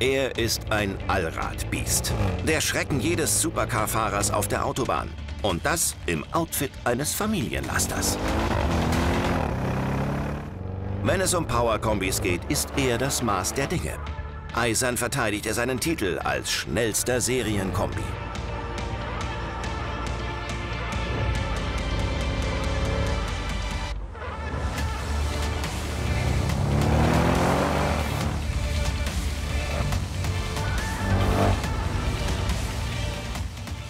Er ist ein Allradbiest. Der Schrecken jedes Supercar-Fahrers auf der Autobahn. Und das im Outfit eines Familienlasters. Wenn es um Power-Kombis geht, ist er das Maß der Dinge. Eisern verteidigt er seinen Titel als schnellster Serienkombi.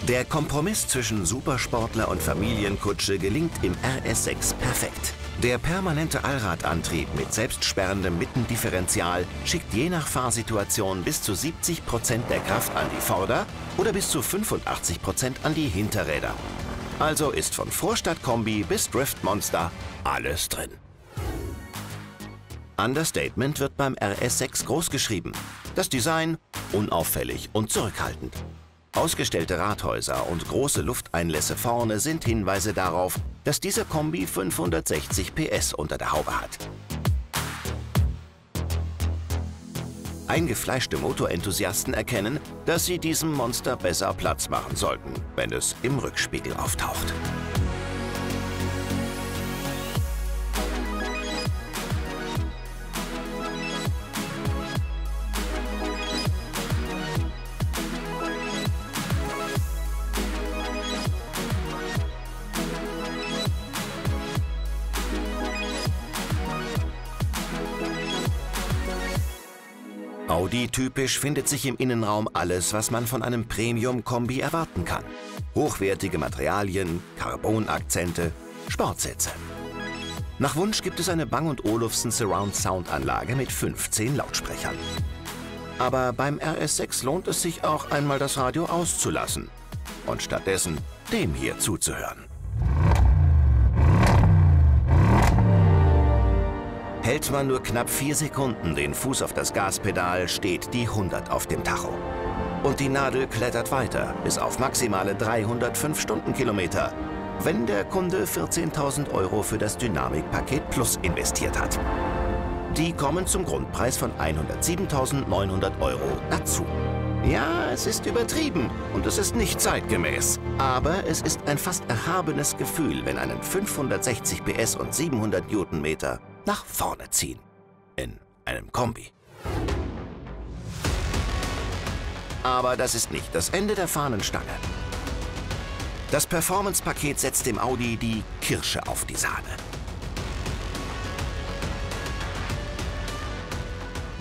Der Kompromiss zwischen Supersportler und Familienkutsche gelingt im RS6 perfekt. Der permanente Allradantrieb mit selbstsperrendem Mittendifferential schickt je nach Fahrsituation bis zu 70 Prozent der Kraft an die Vorder- oder bis zu 85 Prozent an die Hinterräder. Also ist von Vorstadtkombi bis Driftmonster alles drin. Understatement wird beim RS6 großgeschrieben. Das Design unauffällig und zurückhaltend. Ausgestellte Rathäuser und große Lufteinlässe vorne sind Hinweise darauf, dass dieser Kombi 560 PS unter der Haube hat. Eingefleischte Motorenthusiasten erkennen, dass sie diesem Monster besser Platz machen sollten, wenn es im Rückspiegel auftaucht. Audi-typisch findet sich im Innenraum alles, was man von einem Premium-Kombi erwarten kann. Hochwertige Materialien, Carbon-Akzente, Sportsitze. Nach Wunsch gibt es eine Bang & Olufsen Surround Sound Anlage mit 15 Lautsprechern. Aber beim RS6 lohnt es sich auch einmal das Radio auszulassen und stattdessen dem hier zuzuhören. Hält man nur knapp vier Sekunden den Fuß auf das Gaspedal, steht die 100 auf dem Tacho. Und die Nadel klettert weiter bis auf maximale 305 Stundenkilometer, wenn der Kunde 14.000 Euro für das Dynamikpaket Plus investiert hat. Die kommen zum Grundpreis von 107.900 Euro dazu. Ja, es ist übertrieben und es ist nicht zeitgemäß. Aber es ist ein fast erhabenes Gefühl, wenn einen 560 PS und 700 Newtonmeter nach vorne ziehen. In einem Kombi. Aber das ist nicht das Ende der Fahnenstange. Das Performance-Paket setzt dem Audi die Kirsche auf die Sahne.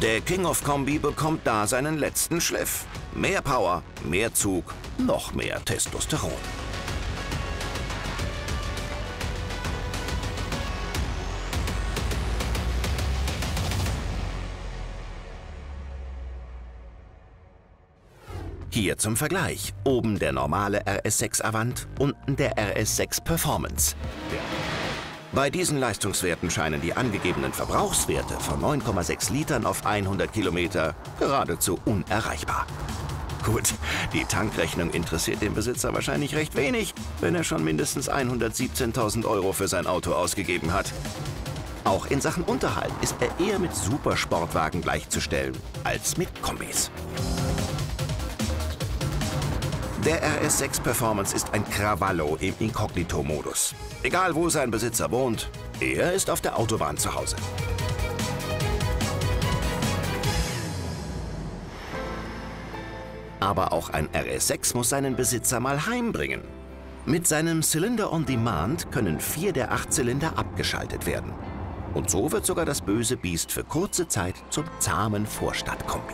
Der King of Kombi bekommt da seinen letzten Schliff. Mehr Power, mehr Zug, noch mehr Testosteron. Hier zum Vergleich. Oben der normale RS6 Avant, unten der RS6 Performance. Bei diesen Leistungswerten scheinen die angegebenen Verbrauchswerte von 9,6 Litern auf 100 Kilometer geradezu unerreichbar. Gut, die Tankrechnung interessiert den Besitzer wahrscheinlich recht wenig, wenn er schon mindestens 117.000 Euro für sein Auto ausgegeben hat. Auch in Sachen Unterhalt ist er eher mit Supersportwagen gleichzustellen als mit Kombis. Der RS6 Performance ist ein Krawallo im Inkognito-Modus. Egal wo sein Besitzer wohnt, er ist auf der Autobahn zu Hause. Aber auch ein RS6 muss seinen Besitzer mal heimbringen. Mit seinem Cylinder on Demand können vier der acht Zylinder abgeschaltet werden. Und so wird sogar das böse Biest für kurze Zeit zum zahmen Vorstadtkombi.